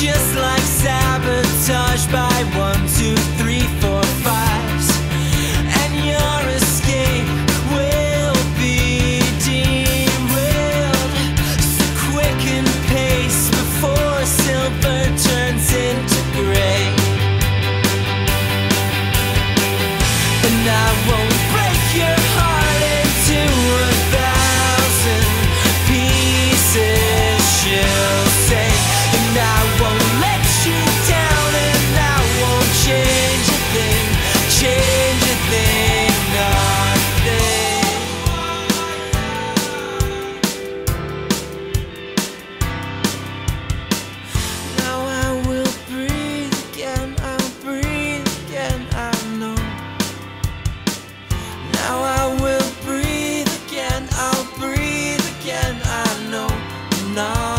just like sabotage by one, two, three, four, fives. And your escape will be derailed. So quicken pace before silver turns into gray. And I now.